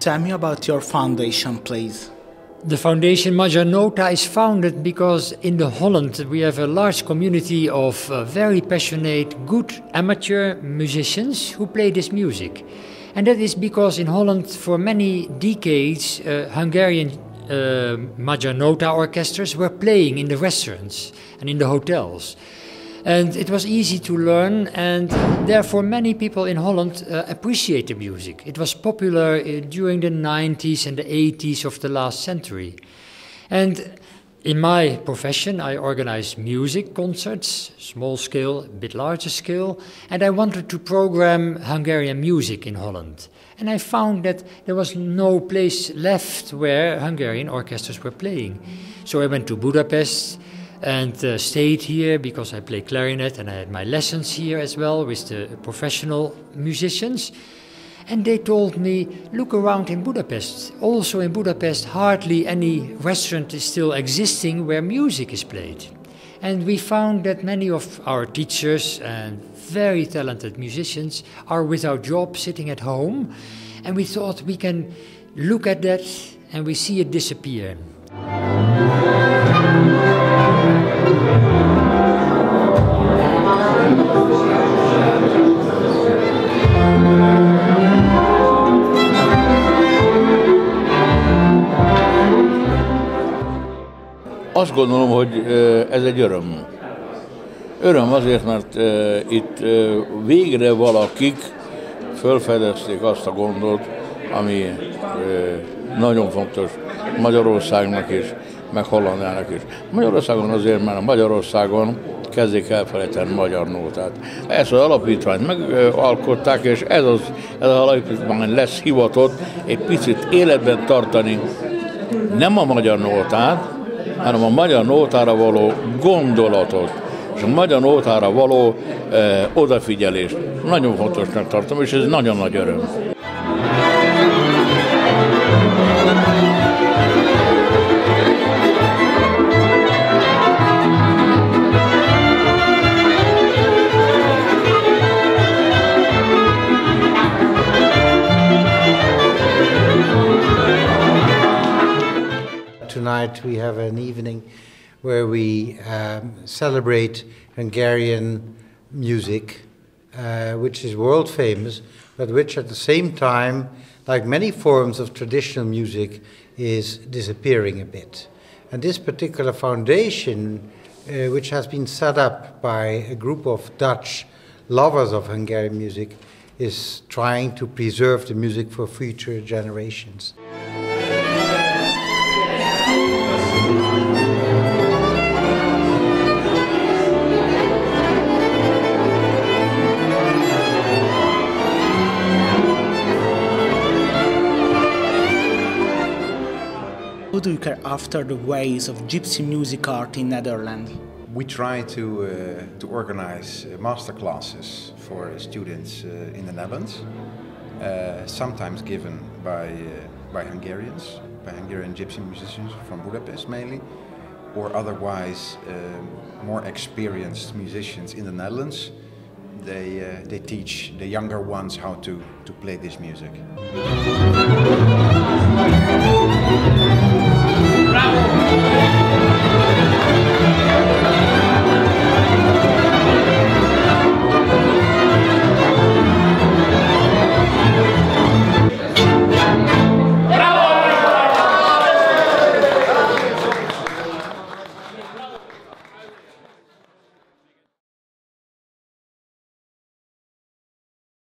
Tell me about your foundation, please. The foundation Magyar Nóta is founded because in the Holland we have a large community of uh, very passionate, good amateur musicians who play this music. And that is because in Holland for many decades uh, Hungarian uh, Magyar Nóta orchestras were playing in the restaurants and in the hotels. And it was easy to learn, and therefore many people in Holland uh, appreciate the music. It was popular uh, during the 90s and the 80s of the last century. And in my profession, I organize music concerts, small scale, a bit larger scale, and I wanted to program Hungarian music in Holland. And I found that there was no place left where Hungarian orchestras were playing. So I went to Budapest and uh, stayed here because I play clarinet and I had my lessons here as well with the professional musicians. And they told me, look around in Budapest. Also in Budapest, hardly any restaurant is still existing where music is played. And we found that many of our teachers and very talented musicians are without job, sitting at home. And we thought we can look at that and we see it disappear. Azt gondolom, hogy ez egy öröm. Öröm azért, mert itt végre valakik felfedezték azt a gondot, ami nagyon fontos Magyarországnak is, meg Hollandiának is. Magyarországon azért, mert Magyarországon kezdik elfelejteni magyar nótát. Ezt az alapítványt megalkották, és ez az, ez az alapítvány lesz hivatott egy picit életben tartani nem a magyar nótát, hanem a magyar nótára való gondolatot, és a magyar nótára való eh, odafigyelést. Nagyon fontosnak tartom, és ez nagyon nagy öröm. We have an evening where we um, celebrate Hungarian music, uh, which is world famous, but which at the same time, like many forms of traditional music, is disappearing a bit. And this particular foundation, uh, which has been set up by a group of Dutch lovers of Hungarian music, is trying to preserve the music for future generations. Care after the ways of gypsy music art in Netherlands? We try to, uh, to organize uh, master classes for students uh, in the Netherlands, uh, sometimes given by, uh, by Hungarians, by Hungarian gypsy musicians from Budapest mainly, or otherwise um, more experienced musicians in the Netherlands. They, uh, they teach the younger ones how to, to play this music.